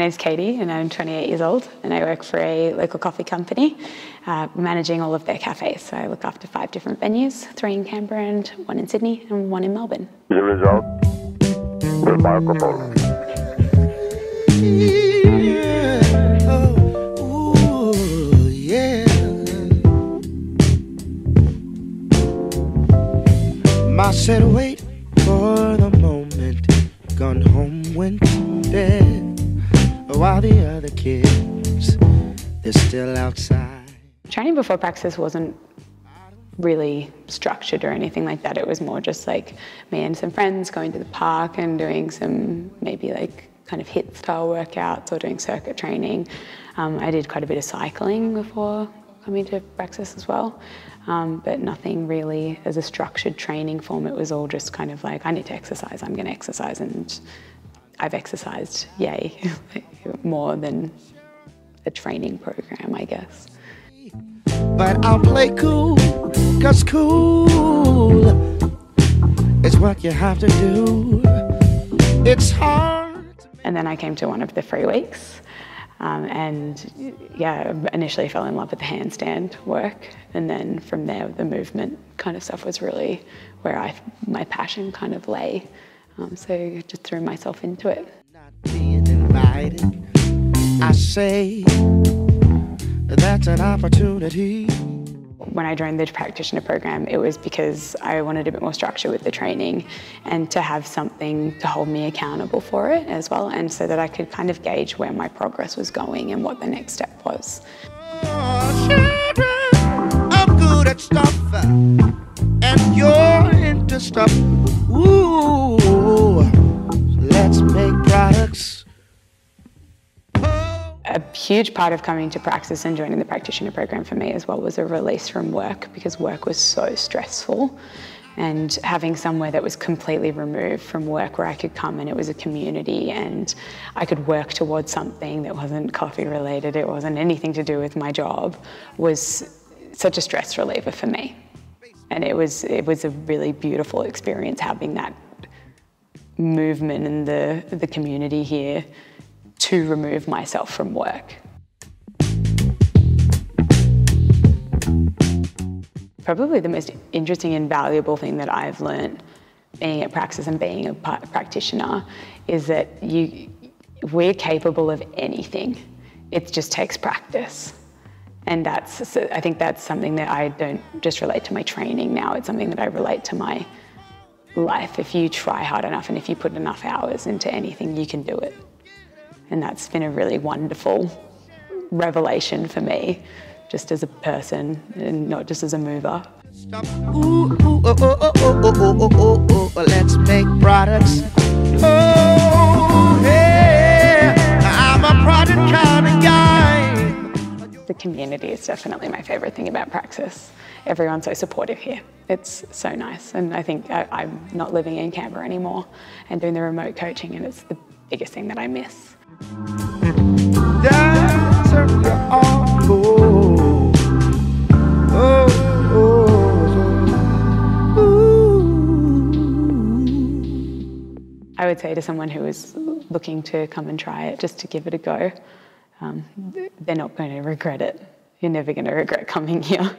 My name's Caity and I'm 28 years old and I work for a local coffee company uh, managing all of their cafes. So I look after five different venues, three in Canberra and one in Sydney and one in Melbourne. The result, remarkable. I said, wait for the moment. Gone home, went to bed. While the other kids, they're still outside. Training before Praksis wasn't really structured or anything like that. It was more just like me and some friends going to the park and doing some maybe like kind of HIIT style workouts or doing circuit training. Um, I did quite a bit of cycling before coming to Praksis as well um, but nothing really as a structured training form. It was all just kind of like, I need to exercise, I'm going to exercise, and I've exercised, yay, more than a training program, I guess. But I'll play cool, cause cool is what you have to do. It's hard. And then I came to one of the free weeks um, and yeah, initially fell in love with the handstand work, and then from there, the movement kind of stuff was really where I my passion kind of lay. Um, so I just threw myself into it. Not being invited, I say that's an opportunity when I joined the practitioner program, it was because I wanted a bit more structure with the training and to have something to hold me accountable for it as well, and so that I could kind of gauge where my progress was going and what the next step was. I'm a huge part of coming to Praksis and joining the practitioner program for me as well was a release from work because work was so stressful and having somewhere that was completely removed from work where I could come and it was a community and I could work towards something that wasn't coffee related, it wasn't anything to do with my job, was such a stress reliever for me. And it was, it was a really beautiful experience having that movement and the, the community here to remove myself from work. Probably the most interesting and valuable thing that I've learned being at Praksis and being a practitioner is that you, we're capable of anything. It just takes practice. And that's, I think that's something that I don't just relate to my training now, it's something that I relate to my life. If you try hard enough and if you put enough hours into anything, you can do it. And that's been a really wonderful revelation for me, just as a person and not just as a mover. let's make products. Oh, yeah, I'm a product kind of guy. The community is definitely my favourite thing about Praksis. Everyone's so supportive here. It's so nice. And I think I, I'm not living in Canberra anymore and doing the remote coaching, and it's the biggest thing that I miss. I would say to someone who is looking to come and try it, just to give it a go. Um, they're not going to regret it. You're never going to regret coming here.